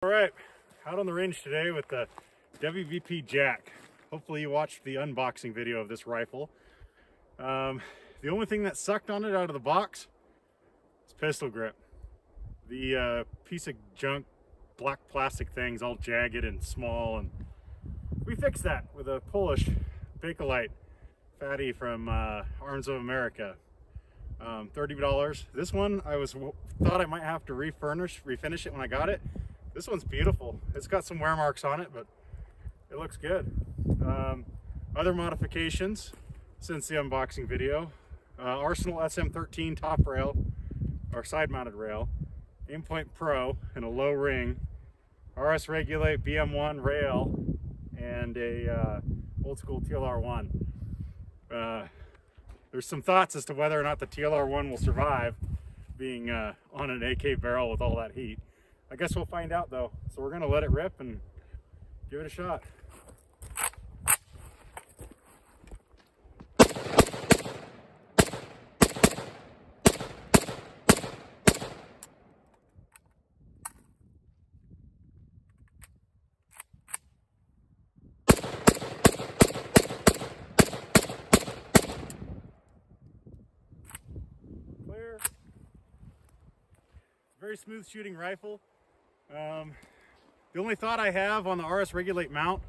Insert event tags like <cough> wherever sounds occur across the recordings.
All right, out on the range today with the WBP Jack. Hopefully you watched the unboxing video of this rifle. Um, the only thing that sucked on it out of the box is pistol grip. The uh, piece of junk black plastic thing's all jagged and small and we fixed that with a Polish Bakelite fatty from uh, Arms of America. Um, $30. This one I was thought I might have to refurnish, refinish it when I got it. This one's beautiful. It's got some wear marks on it, but it looks good. Um, other modifications since the unboxing video. Uh, Arsenal SM13 top rail, or side mounted rail. Aimpoint Pro and a low ring. RS Regulate BM1 rail and a uh, old school TLR1. Uh, there's some thoughts as to whether or not the TLR1 will survive being uh, on an AK barrel with all that heat. I guess we'll find out though. So we're gonna let it rip and give it a shot. Clear. Very smooth shooting rifle. Um, the only thought I have on the RS Regulate mount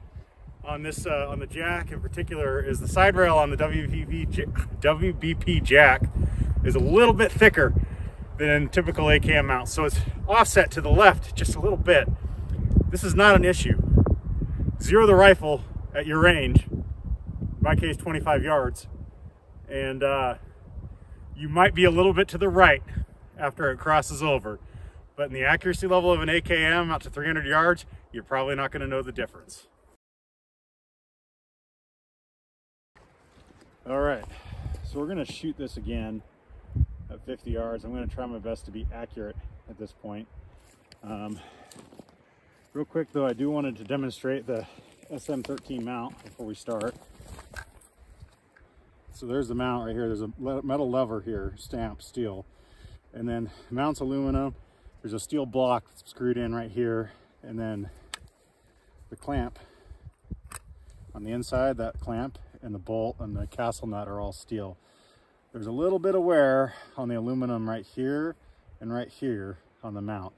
on this uh, on the jack in particular is the side rail on the WBP, WBP jack is a little bit thicker than typical AKM mount. So it's offset to the left just a little bit. This is not an issue. Zero the rifle at your range, in my case 25 yards, and uh, you might be a little bit to the right after it crosses over. But in the accuracy level of an AKM out to 300 yards, you're probably not going to know the difference. All right, so we're going to shoot this again at 50 yards. I'm going to try my best to be accurate at this point. Um, real quick though, I do wanted to demonstrate the SM13 mount before we start. So there's the mount right here. There's a metal lever here, stamped steel. And then mount's aluminum there's a steel block screwed in right here and then the clamp on the inside that clamp and the bolt and the castle nut are all steel. There's a little bit of wear on the aluminum right here and right here on the mount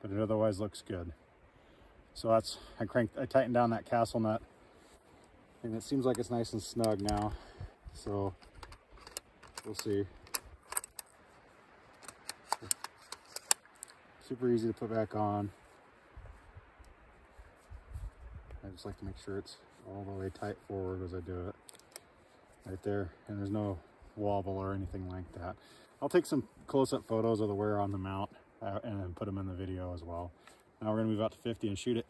but it otherwise looks good. So that's i cranked i tightened down that castle nut. And it seems like it's nice and snug now. So we'll see super easy to put back on. I just like to make sure it's all the way tight forward as I do it. Right there, and there's no wobble or anything like that. I'll take some close-up photos of the wear on the mount uh, and then put them in the video as well. Now we're gonna move out to 50 and shoot it.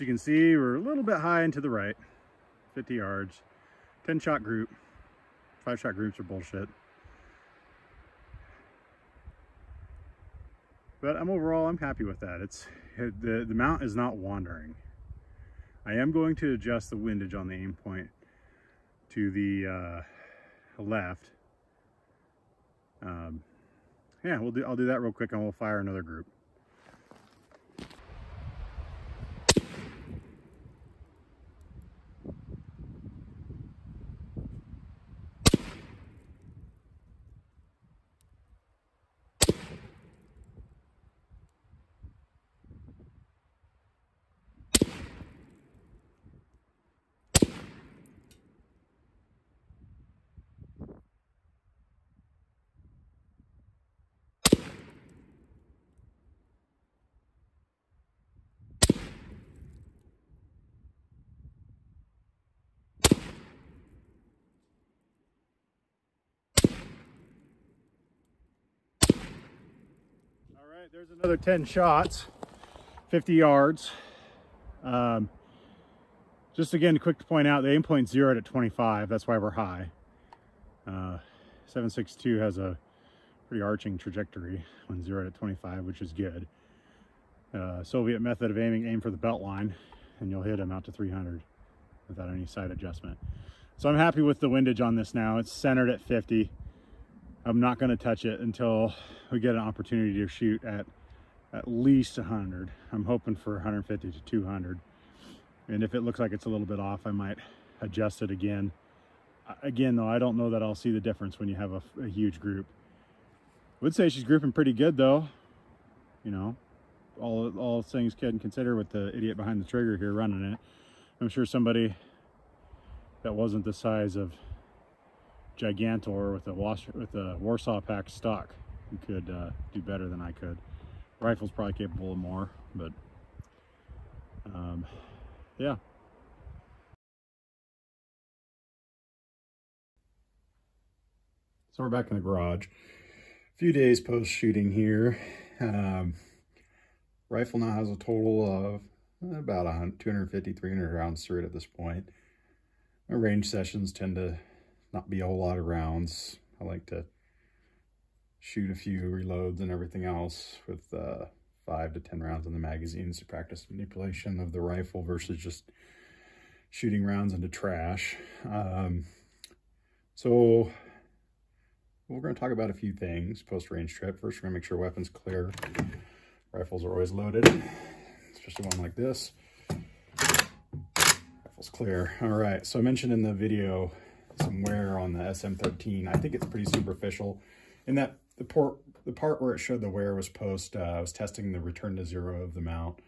You can see we're a little bit high and to the right, 50 yards, 10 shot group. Five shot groups are bullshit. But I'm overall, I'm happy with that. It's the, the mount is not wandering. I am going to adjust the windage on the Aimpoint to the uh, left. Um, yeah, we'll do, I'll do that real quick and we'll fire another group. Right, there's another 10 shots, 50 yards. Um, just again, quick to point out, the Aimpoint zero at 25. That's why we're high. Uh, 762 has a pretty arching trajectory when zero at 25, which is good. Uh, Soviet method of aiming, aim for the belt line, and you'll hit them out to 300 without any sight adjustment. So I'm happy with the windage on this now. It's centered at 50. I'm not going to touch it until we get an opportunity to shoot at at least 100. I'm hoping for 150 to 200. And if it looks like it's a little bit off, I might adjust it again. Again, though, I don't know that I'll see the difference when you have a, a huge group. Would say she's grouping pretty good, though. You know, all all things can consider with the idiot behind the trigger here running it. I'm sure somebody that wasn't the size of Gigantor with a with a Warsaw Pact stock could uh, do better than I could. Rifle's probably capable of more, but um, yeah. So we're back in the garage. A few days post shooting here. Um, rifle now has a total of about 250, 300 rounds through it at this point. My range sessions tend to not be a whole lot of rounds. I like to shoot a few reloads and everything else with uh, five to 10 rounds in the magazines to practice manipulation of the rifle versus just shooting rounds into trash. Um, so we're going to talk about a few things post-range trip. First, we're going to make sure weapons clear. Rifles are always loaded, especially one like this. Rifles clear. All right, so I mentioned in the video some wear on the SM13. I think it's pretty superficial. In that the part, the part where it showed the wear was post, uh, I was testing the return to zero of the mount,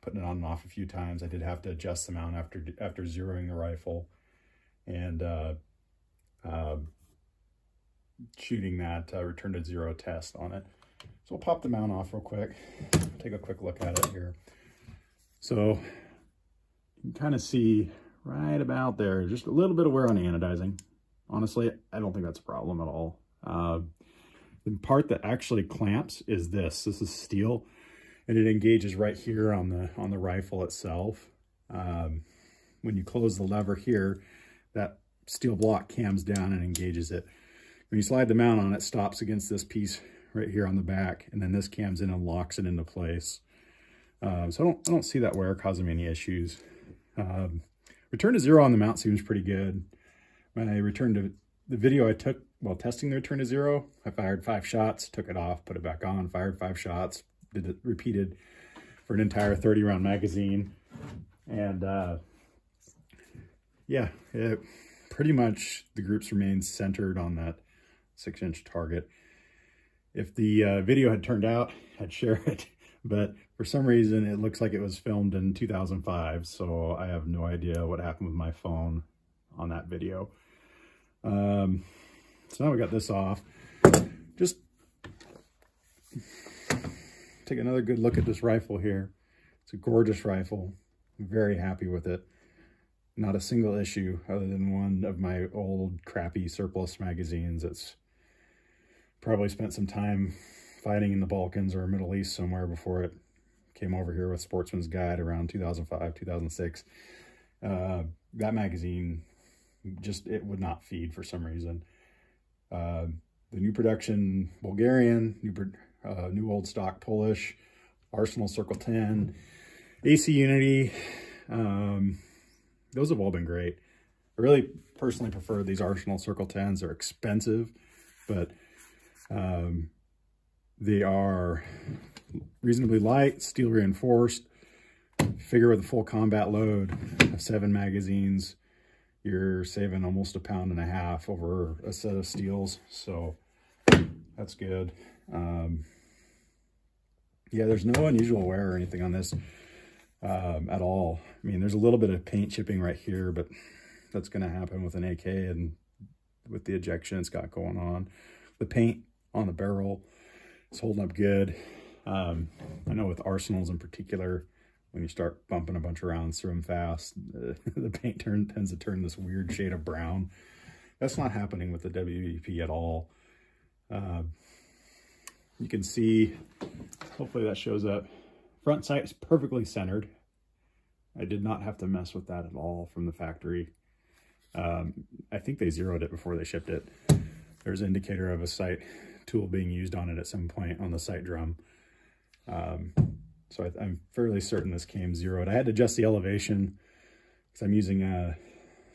putting it on and off a few times. I did have to adjust the mount after after zeroing the rifle and uh, uh, shooting that uh, return to zero test on it. So we'll pop the mount off real quick, take a quick look at it here. So you can kind of see right about there, just a little bit of wear on anodizing. Honestly, I don't think that's a problem at all. Uh, the part that actually clamps is this. This is steel, and it engages right here on the on the rifle itself. Um, when you close the lever here, that steel block cams down and engages it. When you slide the mount on, it stops against this piece right here on the back, and then this cams in and locks it into place. Um, so I don't, I don't see that wear causing any issues. Um, return to zero on the mount seems pretty good. When I returned to the video I took while testing the return to zero, I fired five shots, took it off, put it back on, fired five shots, did it repeated for an entire 30 round magazine. And uh, yeah, it, pretty much the groups remained centered on that six inch target. If the uh, video had turned out, I'd share it. But for some reason, it looks like it was filmed in 2005. So I have no idea what happened with my phone on that video. Um, so now we got this off. Just take another good look at this rifle here. It's a gorgeous rifle. I'm very happy with it. Not a single issue other than one of my old crappy surplus magazines. It's probably spent some time fighting in the Balkans or Middle East somewhere before it came over here with Sportsman's Guide around 2005, 2006. Uh, that magazine just it would not feed for some reason. Uh, the new production Bulgarian, new uh, new old stock Polish, Arsenal Circle 10, AC Unity. Um, those have all been great. I really personally prefer these Arsenal Circle 10s. They're expensive, but um, they are reasonably light, steel reinforced. Figure with a full combat load of seven magazines, you're saving almost a pound and a half over a set of steels. So that's good. Um, yeah, there's no unusual wear or anything on this um, at all. I mean, there's a little bit of paint chipping right here, but that's going to happen with an AK and with the ejection it's got going on. The paint on the barrel is holding up good. Um, I know with Arsenals in particular, when you start bumping a bunch of rounds through them fast, the, <laughs> the paint turn, tends to turn this weird shade of brown. That's not happening with the WBP at all. Uh, you can see, hopefully that shows up. Front sight is perfectly centered. I did not have to mess with that at all from the factory. Um, I think they zeroed it before they shipped it. There's an indicator of a sight tool being used on it at some point on the sight drum. Um, so I, am fairly certain this came zeroed. I had to adjust the elevation because I'm using a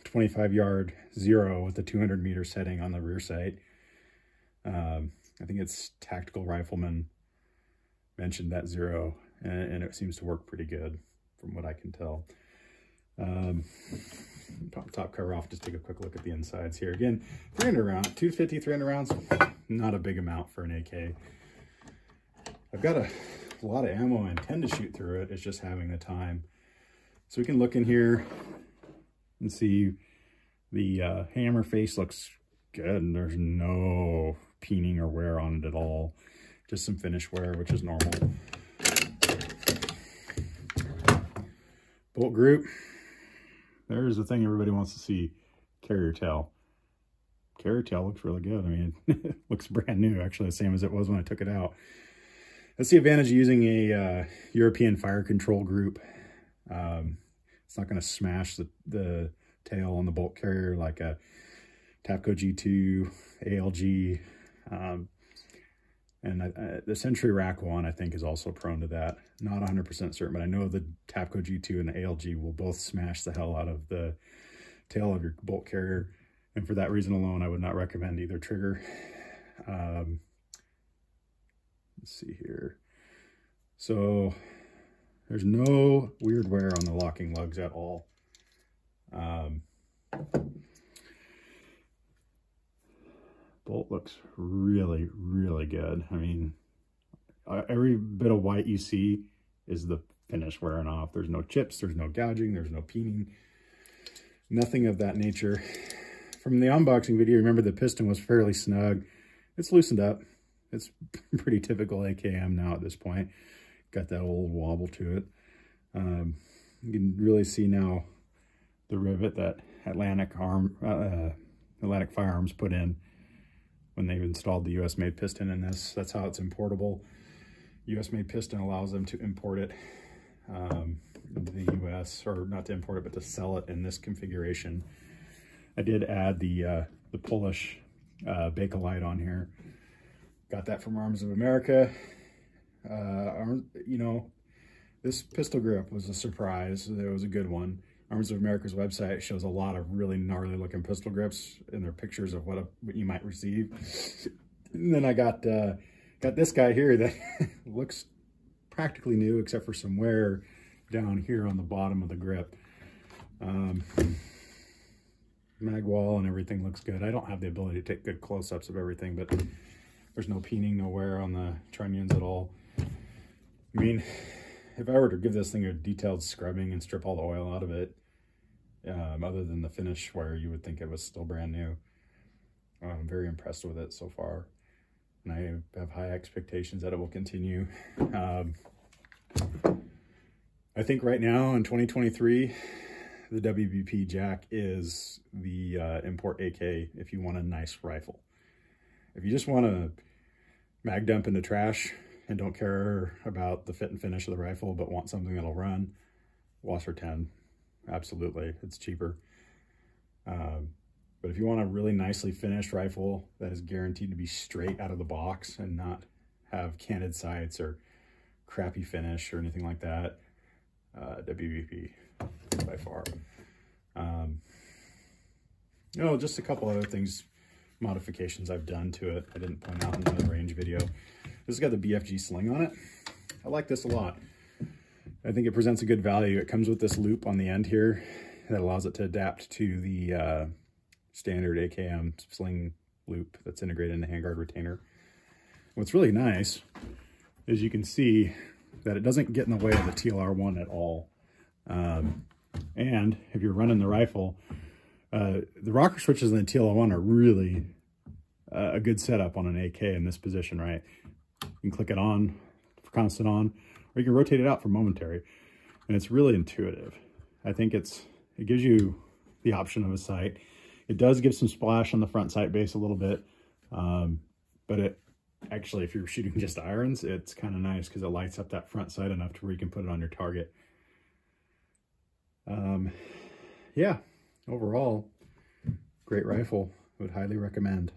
25 yard zero with the 200 meter setting on the rear sight. Um, I think it's Tactical Rifleman mentioned that zero and, and, it seems to work pretty good from what I can tell. Um, pop top cover off, just take a quick look at the insides here. Again, 300 round, 250, 300 rounds, not a big amount for an AK. I've got a, a lot of ammo I intend to shoot through it. It's just having the time. So we can look in here and see the uh, hammer face looks good and there's no peening or wear on it at all. Just some finish wear, which is normal. Bolt group. There's the thing everybody wants to see. Carrier tail. Carrier tail looks really good. I mean, <laughs> it looks brand new, actually, the same as it was when I took it out. That's the advantage of using a uh, European fire control group. Um, it's not going to smash the, the tail on the bolt carrier like a Tapco G2, ALG, um, and I, the Century RAK-1, I think, is also prone to that. Not 100% certain, but I know the Tapco G2 and the ALG will both smash the hell out of the tail of your bolt carrier. And for that reason alone, I would not recommend either trigger. Um, let's see here. So there's no weird wear on the locking lugs at all. Um, bolt looks really, really good. I mean, uh, every bit of white you see is the finish wearing off. There's no chips, there's no gouging, there's no peening, nothing of that nature. From the unboxing video, remember the piston was fairly snug. It's loosened up. It's <laughs> pretty typical AKM now at this point got that old wobble to it. Um, you can really see now the rivet that Atlantic Arm uh, Atlantic Firearms put in when they've installed the US made piston in this. That's how it's importable. US made piston allows them to import it um, into the US, or not to import it, but to sell it in this configuration. I did add the uh, the Polish uh, Bakelite on here. Got that from Arms of America. Uh, you know, this pistol grip was a surprise. It was a good one. Arms of America's website shows a lot of really gnarly looking pistol grips and their pictures of what, a, what you might receive. And then I got uh, got this guy here that <laughs> looks practically new except for some wear down here on the bottom of the grip. Um, mag wall and everything looks good. I don't have the ability to take good close-ups of everything, but there's no peening, no wear on the trunnions at all. I mean, if I were to give this thing a detailed scrubbing and strip all the oil out of it, um, other than the finish where you would think it was still brand new, I'm very impressed with it so far. And I have high expectations that it will continue. <laughs> Um, I think right now in 2023, the WBP Jack is the uh, import AK if you want a nice rifle. If you just want to mag dump into trash, and don't care about the fit and finish of the rifle, but want something that'll run, WASR 10, absolutely, it's cheaper. Um, but if you want a really nicely finished rifle that is guaranteed to be straight out of the box and not have canted sights or crappy finish or anything like that, uh, WBP by far. Um, you know, just a couple other things, modifications I've done to it. I didn't point out in the range video. This has got the BFG sling on it. I like this a lot. I think it presents a good value. It comes with this loop on the end here that allows it to adapt to the uh, standard AKM sling loop that's integrated in the handguard retainer. What's really nice is you can see that it doesn't get in the way of the TLR1 at all. Um, and if you're running the rifle, uh, the rocker switches in the TLR1 are really uh, a good setup on an AK in this position, right? You can click it on constant on, or you can rotate it out for momentary. And it's really intuitive. I think it's it gives you the option of a sight. It does give some splash on the front sight base a little bit, um, but it actually, if you're shooting just irons, it's kind of nice because it lights up that front sight enough to where you can put it on your target. Um, yeah, overall, great rifle. Would highly recommend.